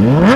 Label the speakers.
Speaker 1: Yeah.